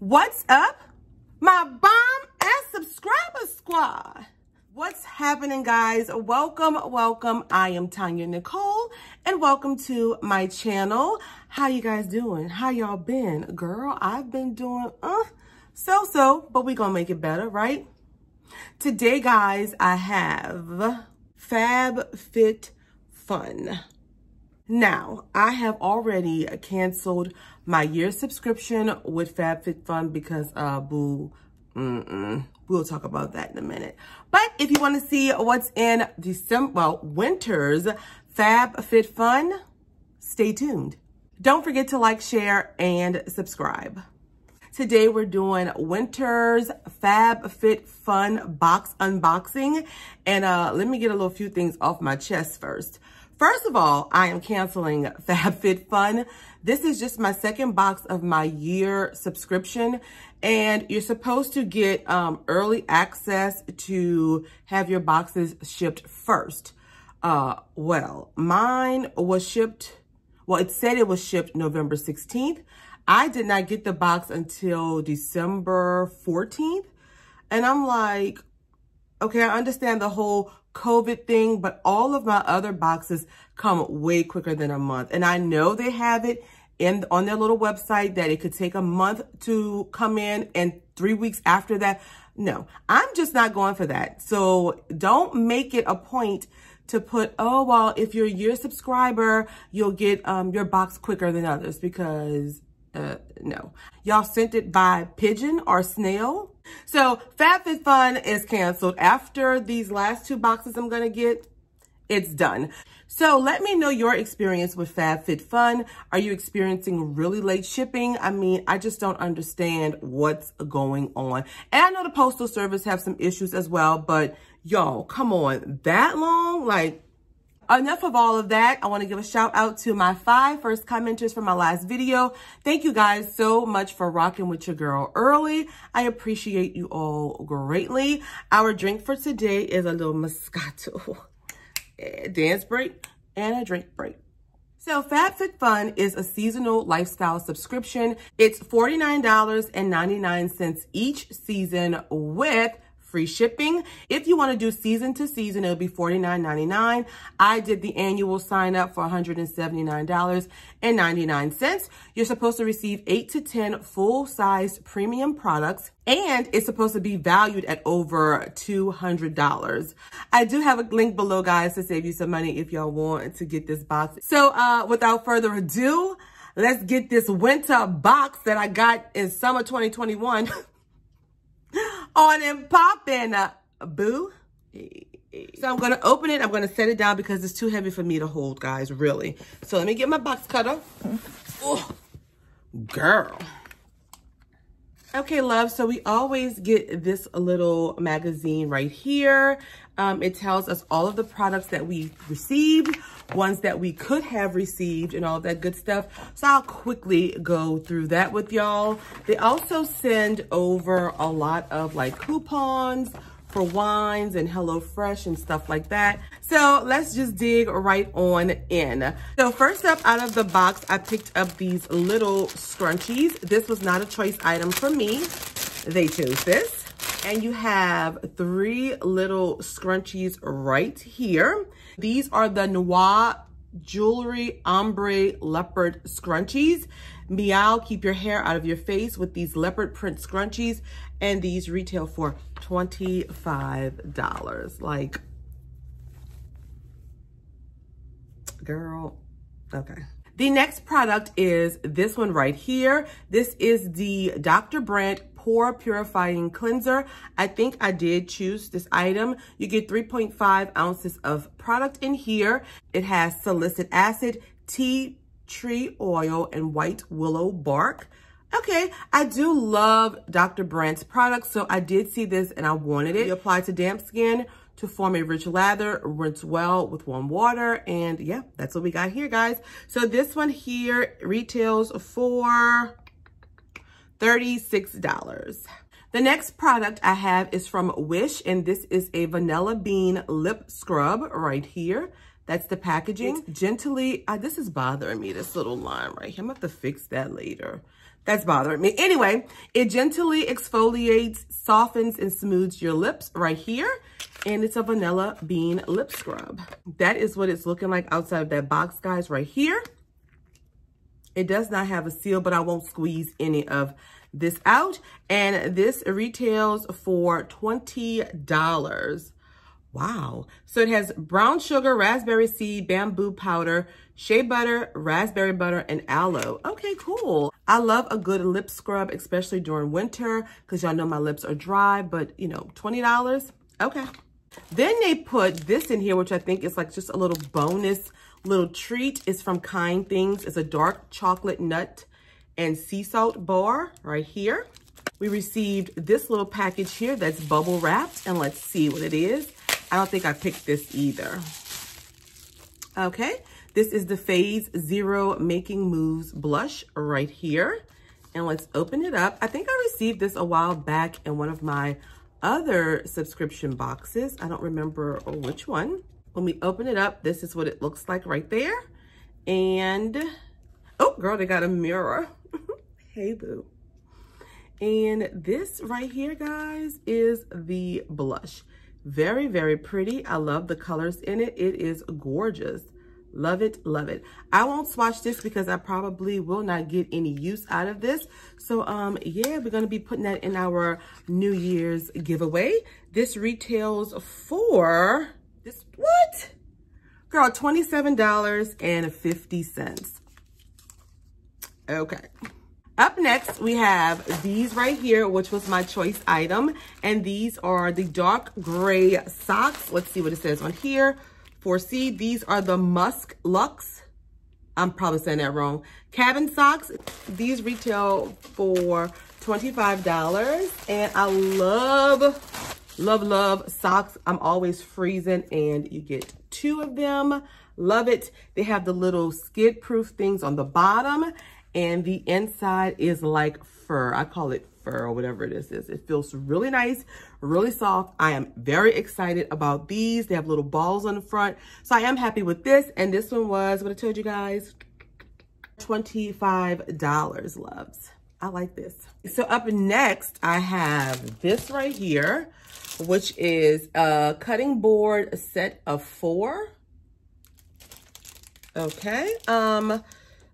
What's up, my bomb ass subscriber squad? What's happening, guys? Welcome, welcome. I am Tonya Nicole, and welcome to my channel. How you guys doing? How y'all been? Girl, I've been doing uh so-so, but we gonna make it better, right? Today, guys, I have Fab Fit Fun. Now, I have already canceled my year subscription with FabFitFun because, uh, boo, mm -mm. We'll talk about that in a minute. But if you want to see what's in December, well, winter's FabFitFun, stay tuned. Don't forget to like, share, and subscribe. Today we're doing winter's Fab Fit Fun box unboxing. And uh, let me get a little few things off my chest first. First of all, I am canceling FabFitFun. This is just my second box of my year subscription. And you're supposed to get um, early access to have your boxes shipped first. Uh, well, mine was shipped, well, it said it was shipped November 16th. I did not get the box until December 14th. And I'm like, okay, I understand the whole COVID thing, but all of my other boxes come way quicker than a month. And I know they have it in on their little website that it could take a month to come in and three weeks after that. No, I'm just not going for that. So don't make it a point to put, oh, well, if you're year subscriber, you'll get um, your box quicker than others because uh, no. Y'all sent it by pigeon or snail. So FabFitFun is canceled. After these last two boxes I'm going to get, it's done. So let me know your experience with FabFitFun. Are you experiencing really late shipping? I mean, I just don't understand what's going on. And I know the Postal Service have some issues as well, but y'all, come on, that long? Like, enough of all of that. I want to give a shout out to my five first commenters from my last video. Thank you guys so much for rocking with your girl early. I appreciate you all greatly. Our drink for today is a little Moscato dance break and a drink break. So FabFitFun is a seasonal lifestyle subscription. It's $49.99 each season with free shipping. If you want to do season to season, it'll be $49.99. I did the annual sign up for $179.99. You're supposed to receive 8 to 10 full-size premium products and it's supposed to be valued at over $200. I do have a link below, guys, to save you some money if y'all want to get this box. So uh, without further ado, let's get this winter box that I got in summer 2021 on and popping, uh, boo. So I'm going to open it. I'm going to set it down because it's too heavy for me to hold, guys, really. So let me get my box cutter. Oh, girl. Okay, love, so we always get this little magazine right here. Um, it tells us all of the products that we received, ones that we could have received, and all that good stuff. So I'll quickly go through that with y'all. They also send over a lot of like coupons, for wines and HelloFresh and stuff like that. So let's just dig right on in. So first up out of the box, I picked up these little scrunchies. This was not a choice item for me. They chose this. And you have three little scrunchies right here. These are the Noir Jewelry Ombre Leopard Scrunchies. Meow, keep your hair out of your face with these leopard print scrunchies. And these retail for $25. Like, girl, okay. The next product is this one right here. This is the Dr. Brandt Pore Purifying Cleanser. I think I did choose this item. You get 3.5 ounces of product in here. It has salicylic acid, tea tree oil, and white willow bark. Okay, I do love Dr. Brandt's products, so I did see this and I wanted it. You apply to damp skin to form a rich lather, rinse well with warm water, and yeah, that's what we got here, guys. So this one here retails for $36. The next product I have is from Wish, and this is a Vanilla Bean Lip Scrub right here. That's the packaging. It's gently, uh, this is bothering me, this little line right here. I'm gonna have to fix that later. That's bothering me. Anyway, it gently exfoliates, softens, and smooths your lips right here. And it's a vanilla bean lip scrub. That is what it's looking like outside of that box, guys, right here. It does not have a seal, but I won't squeeze any of this out. And this retails for $20. Wow. So it has brown sugar, raspberry seed, bamboo powder, shea butter, raspberry butter, and aloe. Okay, cool. I love a good lip scrub, especially during winter, because y'all know my lips are dry, but you know, $20, okay. Then they put this in here, which I think is like just a little bonus little treat. is from Kind Things. It's a dark chocolate nut and sea salt bar right here. We received this little package here that's bubble wrapped, and let's see what it is. I don't think I picked this either. Okay, this is the Phase Zero Making Moves Blush right here. And let's open it up. I think I received this a while back in one of my other subscription boxes. I don't remember which one. When we open it up, this is what it looks like right there. And, oh, girl, they got a mirror. hey, boo. And this right here, guys, is the blush. Very, very pretty. I love the colors in it. It is gorgeous. Love it, love it. I won't swatch this because I probably will not get any use out of this. So, um, yeah, we're going to be putting that in our New Year's giveaway. This retails for, what? Girl, $27.50. Okay. Up next, we have these right here, which was my choice item. And these are the dark gray socks. Let's see what it says on here. 4C, these are the Muk Luks. I'm probably saying that wrong. Cabin socks. These retail for $25. And I love, love, love socks. I'm always freezing and you get two of them. Love it. They have the little skid proof things on the bottom and the inside is like fur. I call it fur or whatever it is. It feels really nice, really soft. I am very excited about these. They have little balls on the front. So I am happy with this. And this one was, what I told you guys, $25 loves. I like this. So up next, I have this right here, which is a cutting board set of four. Okay. Um,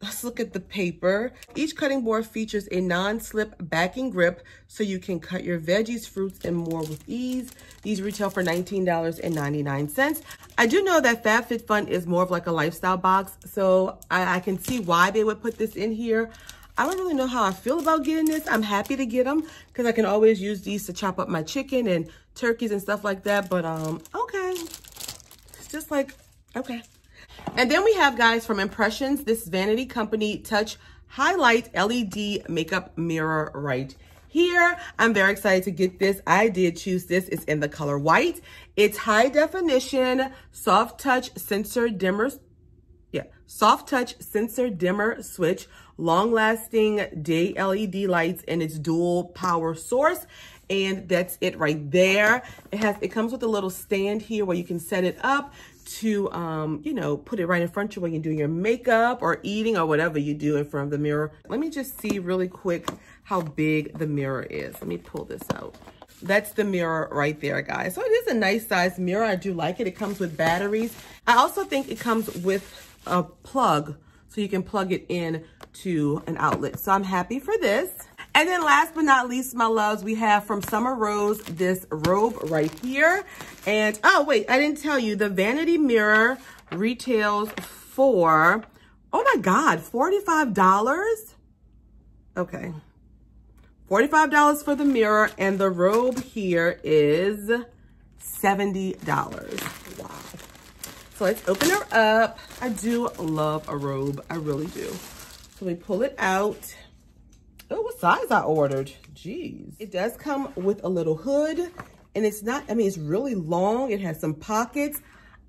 Let's look at the paper. Each cutting board features a non-slip backing grip so you can cut your veggies, fruits, and more with ease. These retail for $19.99. I do know that FabFitFun is more of like a lifestyle box, so I, I can see why they would put this in here. I don't really know how I feel about getting this. I'm happy to get them because I can always use these to chop up my chicken and turkeys and stuff like that. But um, okay, it's just like, okay. And then we have, guys, from Impressions, this Vanity Company Touch Highlight LED Makeup Mirror right here. I'm very excited to get this. I did choose this. It's in the color white. It's high definition, soft touch sensor dimmer. Yeah, soft touch sensor dimmer switch, long lasting day LED lights, and its dual power source. And that's it right there. It has, it comes with a little stand here where you can set it up to, um, you know, put it right in front of you when you're doing your makeup or eating or whatever you do in front of the mirror. Let me just see really quick how big the mirror is. Let me pull this out. That's the mirror right there, guys. So it is a nice size mirror. I do like it. It comes with batteries. I also think it comes with a plug so you can plug it in to an outlet. So I'm happy for this. And then last but not least, my loves, we have from Summer Rose this robe right here. And, oh, wait, I didn't tell you. The vanity mirror retails for, oh my God, $45? Okay. $45 for the mirror. And the robe here is $70. Wow. So let's open her up. I do love a robe. I really do. So we pull it out. Size I ordered. Jeez. It does come with a little hood. And it's not, I mean, it's really long. It has some pockets.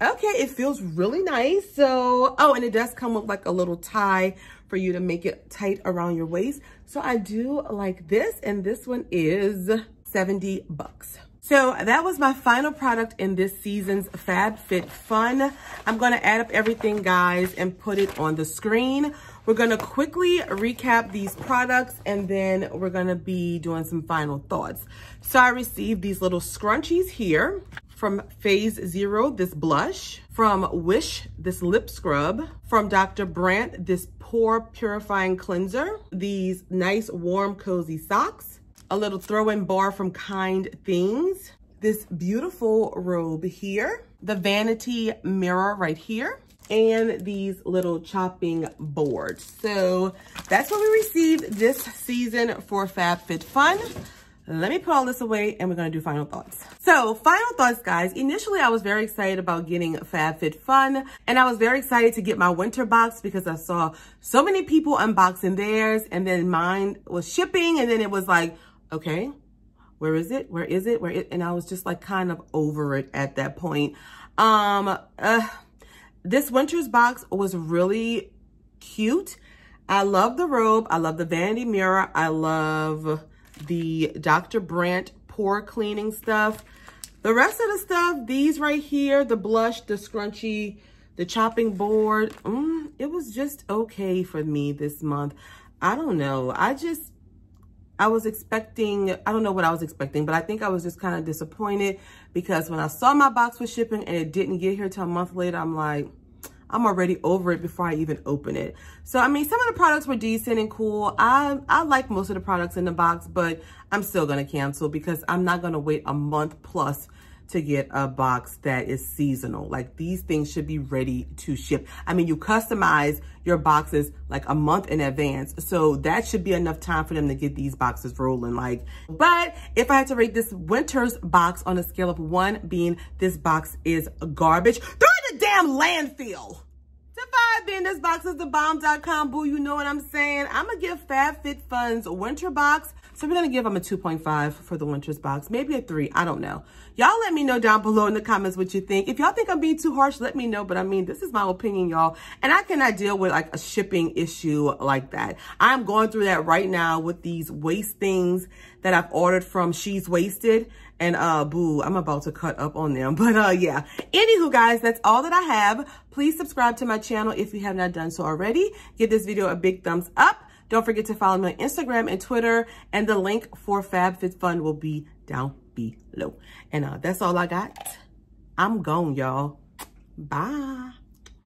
Okay, it feels really nice. So, oh, and it does come with like a little tie for you to make it tight around your waist. So I do like this. And this one is 70 bucks. So that was my final product in this season's Fab Fit Fun. I'm going to add up everything, guys, and put it on the screen. We're gonna quickly recap these products and then we're gonna be doing some final thoughts. So I received these little scrunchies here from Phase Zero, this blush, from Wish, this lip scrub, from Dr. Brandt, this pore purifying cleanser, these nice warm cozy socks, a little throw-in bar from Kind Things, this beautiful robe here, the vanity mirror right here, and these little chopping boards. So that's what we received this season for FabFitFun. Let me put all this away and we're gonna do final thoughts. So final thoughts, guys. Initially, I was very excited about getting FabFitFun and I was very excited to get my winter box because I saw so many people unboxing theirs and then mine was shipping and then it was like, okay, where is it? Where is it? Where it? And I was just like kind of over it at that point. Um, uh, this winter's box was really cute. I love the robe. I love the vanity mirror. I love the Dr. Brandt pore cleaning stuff. The rest of the stuff, these right here, the blush, the scrunchie, the chopping board, mm, it was just okay for me this month. I don't know. I just, I was expecting, I don't know what I was expecting, but I think I was just kind of disappointed because when I saw my box was shipping and it didn't get here till a month later, I'm like, I'm already over it before I even open it. So, I mean, some of the products were decent and cool. I, I like most of the products in the box, but I'm still going to cancel because I'm not going to wait a month plus to get a box that is seasonal. Like these things should be ready to ship. I mean, you customize your boxes like a month in advance. So that should be enough time for them to get these boxes rolling. Like, but if I had to rate this winter's box on a scale of one being this box is garbage, throw it in the damn landfill. To five being this box is the bomb.com. Boo, you know what I'm saying? I'm to give FabFitFun's winter box. So we're going to give them a 2.5 for the winter's box. Maybe a 3. I don't know. Y'all let me know down below in the comments what you think. If y'all think I'm being too harsh, let me know. But I mean, this is my opinion, y'all. And I cannot deal with like a shipping issue like that. I'm going through that right now with these waist things that I've ordered from She's Wasted. And uh, boo, I'm about to cut up on them. But uh, yeah. Anywho, guys, that's all that I have. Please subscribe to my channel if you have not done so already. Give this video a big thumbs up. Don't forget to follow me on Instagram and Twitter. And the link for FabFitFun will be down below. And uh, that's all I got. I'm gone, y'all. Bye.